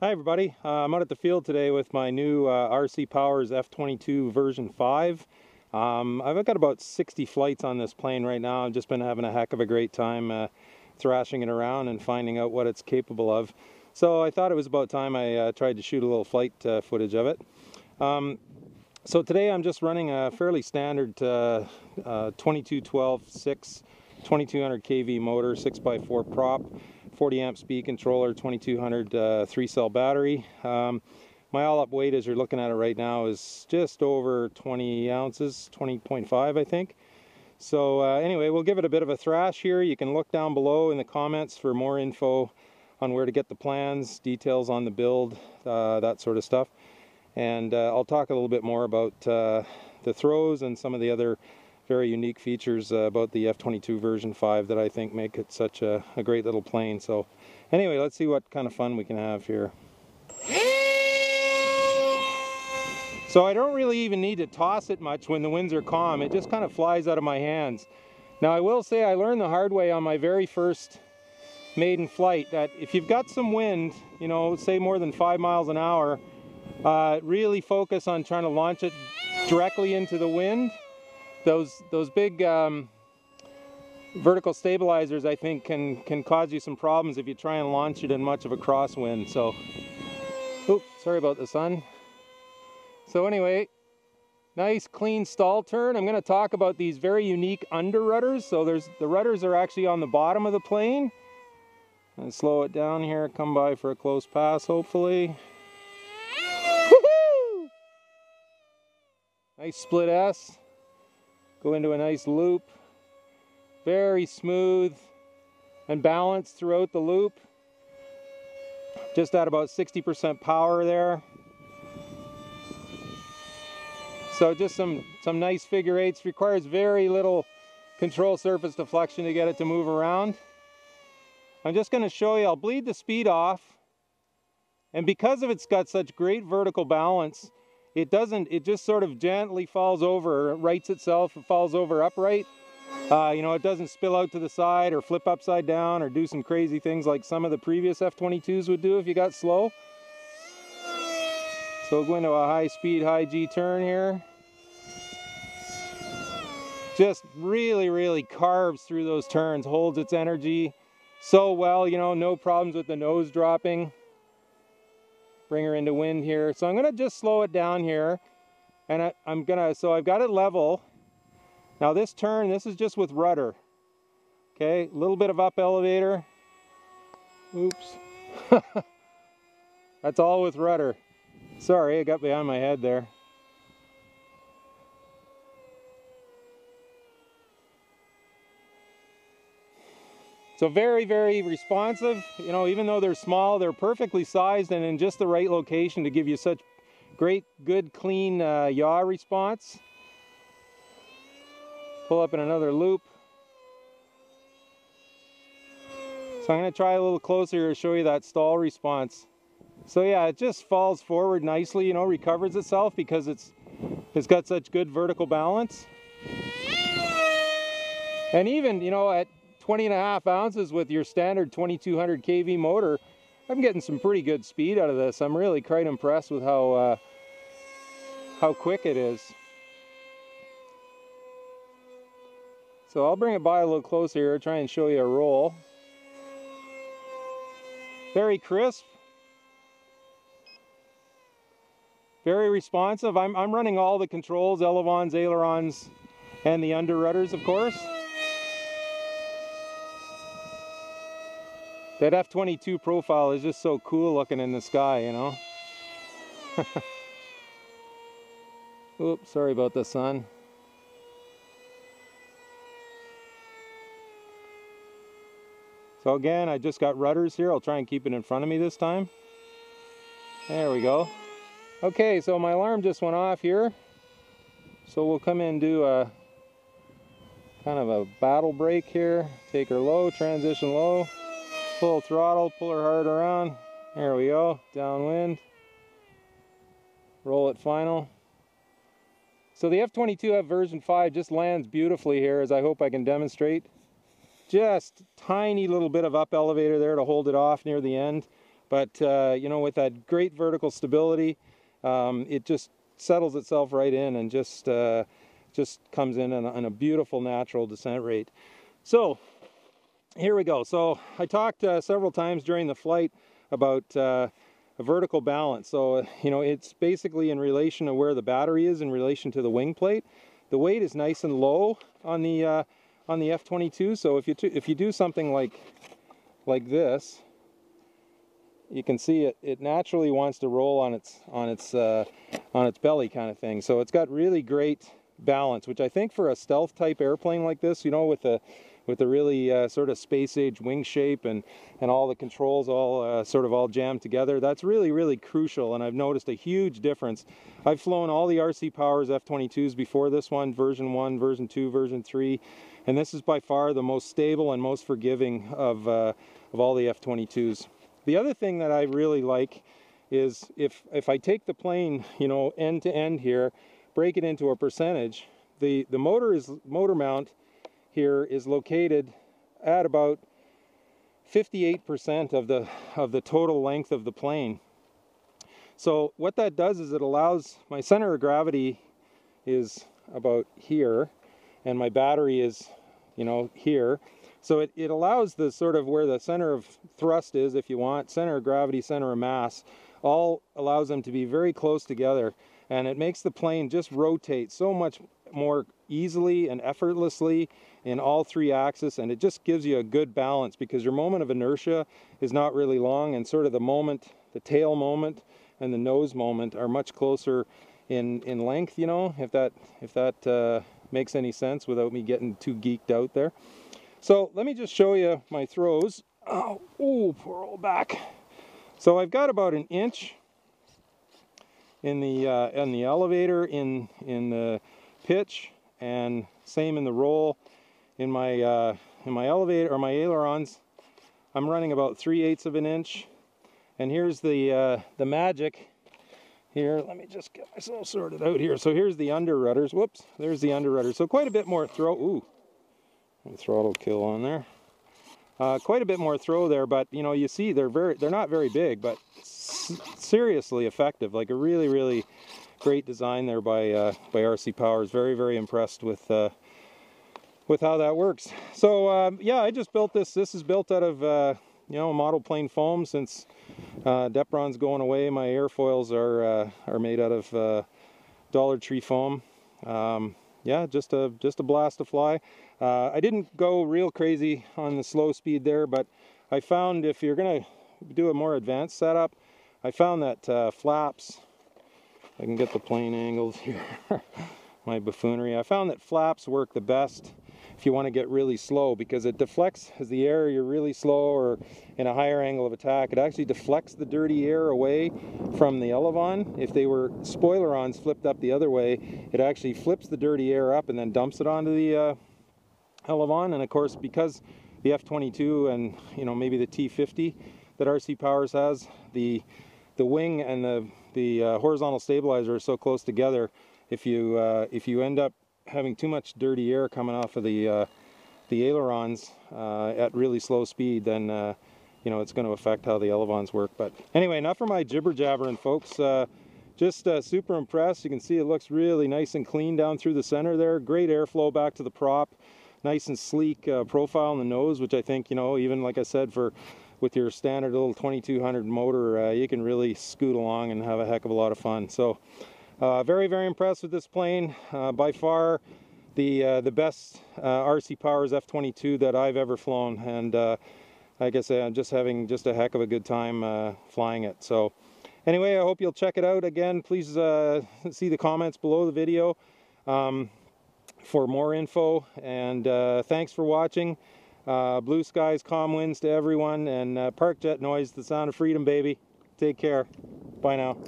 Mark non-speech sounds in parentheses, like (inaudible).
Hi everybody, uh, I'm out at the field today with my new uh, RC Powers F22 version 5. Um, I've got about 60 flights on this plane right now. I've just been having a heck of a great time uh, thrashing it around and finding out what it's capable of. So I thought it was about time I uh, tried to shoot a little flight uh, footage of it. Um, so today I'm just running a fairly standard uh, 2212 6 2200 kV motor 6x4 prop. 40 amp speed controller, 2200 uh, three cell battery. Um, my all up weight as you're looking at it right now is just over 20 ounces, 20.5 I think. So uh, anyway, we'll give it a bit of a thrash here. You can look down below in the comments for more info on where to get the plans, details on the build, uh, that sort of stuff. And uh, I'll talk a little bit more about uh, the throws and some of the other very unique features uh, about the F-22 version 5 that I think make it such a, a great little plane. So anyway, let's see what kind of fun we can have here. So I don't really even need to toss it much when the winds are calm. It just kind of flies out of my hands. Now I will say I learned the hard way on my very first maiden flight that if you've got some wind, you know, say more than five miles an hour, uh, really focus on trying to launch it directly into the wind those those big um, vertical stabilizers I think can can cause you some problems if you try and launch it in much of a crosswind. So oops sorry about the sun. So anyway nice clean stall turn. I'm going to talk about these very unique under rudders. So there's the rudders are actually on the bottom of the plane. And slow it down here come by for a close pass hopefully. Nice split S go into a nice loop. Very smooth and balanced throughout the loop. Just at about 60% power there. So just some, some nice figure eights. Requires very little control surface deflection to get it to move around. I'm just going to show you, I'll bleed the speed off. And because of it's got such great vertical balance, it doesn't, it just sort of gently falls over, rights itself, it falls over upright. Uh, you know, it doesn't spill out to the side or flip upside down or do some crazy things like some of the previous F-22s would do if you got slow. So we'll go into a high speed, high G turn here. Just really, really carves through those turns, holds its energy so well, you know, no problems with the nose dropping bring her into wind here. So I'm gonna just slow it down here. And I, am gonna, so I've got it level. Now this turn, this is just with rudder. Okay, a little bit of up elevator. Oops. (laughs) That's all with rudder. Sorry, I got behind my head there. So very, very responsive. You know, even though they're small, they're perfectly sized and in just the right location to give you such great, good, clean uh, yaw response. Pull up in another loop. So I'm going to try a little closer to show you that stall response. So yeah, it just falls forward nicely, you know, recovers itself because it's it's got such good vertical balance. And even, you know, at 20 and a half ounces with your standard 2200 kV motor, I'm getting some pretty good speed out of this. I'm really quite impressed with how, uh, how quick it is. So I'll bring it by a little closer here, try and show you a roll. Very crisp. Very responsive. I'm, I'm running all the controls, elevons, ailerons, and the under rudders, of course. That F-22 profile is just so cool looking in the sky, you know. (laughs) Oops, sorry about the sun. So again, I just got rudders here. I'll try and keep it in front of me this time. There we go. Okay, so my alarm just went off here. So we'll come in and do a kind of a battle break here. Take her low, transition low. Full throttle, pull her hard around. There we go, downwind. Roll it final. So the F-22F version 5 just lands beautifully here as I hope I can demonstrate. Just tiny little bit of up elevator there to hold it off near the end. But, uh, you know, with that great vertical stability, um, it just settles itself right in and just, uh, just comes in on a, on a, beautiful natural descent rate. So here we go. So I talked uh, several times during the flight about uh, a vertical balance. So, you know, it's basically in relation to where the battery is in relation to the wing plate. The weight is nice and low on the uh, on the F-22. So if you if you do something like like this, you can see it it naturally wants to roll on its on its uh, on its belly kind of thing. So it's got really great balance, which I think for a stealth type airplane like this, you know, with a with a really uh, sort of space age wing shape and, and all the controls all uh, sort of all jammed together. That's really, really crucial and I've noticed a huge difference. I've flown all the RC Powers F-22s before this one, version 1, version 2, version 3, and this is by far the most stable and most forgiving of, uh, of all the F-22s. The other thing that I really like is if, if I take the plane, you know, end to end here, break it into a percentage, the, the motor is motor mount here is located at about 58% of the of the total length of the plane. So what that does is it allows my center of gravity is about here and my battery is you know here so it, it allows the sort of where the center of thrust is if you want center of gravity center of mass all allows them to be very close together and it makes the plane just rotate so much more easily and effortlessly in all three axes and it just gives you a good balance because your moment of inertia is not really long and sort of the moment the tail moment and the nose moment are much closer in in length you know if that if that uh, makes any sense without me getting too geeked out there. So let me just show you my throws. Oh, oh poor old back. So I've got about an inch in the uh, in the elevator in in the pitch and same in the roll in my uh, in my elevator or my ailerons. I'm running about 3 eighths of an inch. And here's the uh, the magic here. Let me just get myself sorted out here. So here's the under rudders. Whoops there's the under rudders so quite a bit more throw ooh throttle kill on there. Uh, quite a bit more throw there but you know you see they're very they're not very big but seriously effective. Like a really really great design there by uh, by RC Powers. Very very impressed with uh, with how that works. So um, yeah, I just built this. This is built out of uh, you know model plane foam. Since uh, Depron's going away, my airfoils are uh, are made out of uh, Dollar Tree foam. Um, yeah, just a just a blast to fly. Uh, I didn't go real crazy on the slow speed there, but I found if you're gonna do a more advanced setup, I found that flaps I can get the plane angles (laughs) here. My buffoonery. I found that flaps work the best if you want to get really slow because it deflects as the air you're really slow or in a higher angle of attack it actually deflects the dirty air away from the elevon. If they were spoilerons flipped up the other way it actually flips the dirty air up and then dumps it onto the uh, elevon. And of course because the F-22 and you know maybe the T-50 that RC Powers has the the wing and the the uh, horizontal stabilizer are so close together, if you uh, if you end up having too much dirty air coming off of the uh, the ailerons uh, at really slow speed, then uh, you know it's going to affect how the elevons work. But anyway, enough for my jibber jabbering, folks. Uh, just super impressed. You can see it looks really nice and clean down through the center there. Great airflow back to the prop. Nice and sleek profile in the nose, which I think, you know, even like I said, for with your standard little 2200 motor, uh, you can really scoot along and have a heck of a lot of fun. So uh, very, very impressed with this plane. Uh, by far the, uh, the best uh, RC Powers F-22 that I've ever flown. And uh, like I say, I'm just having just a heck of a good time flying it. So anyway, I hope you'll check it out. Again, please (laughs) see the comments below the video um, for more info. And thanks for watching. Uh, blue skies, calm winds to everyone, and uh, park jet noise, the sound of freedom, baby. Take care. Bye now.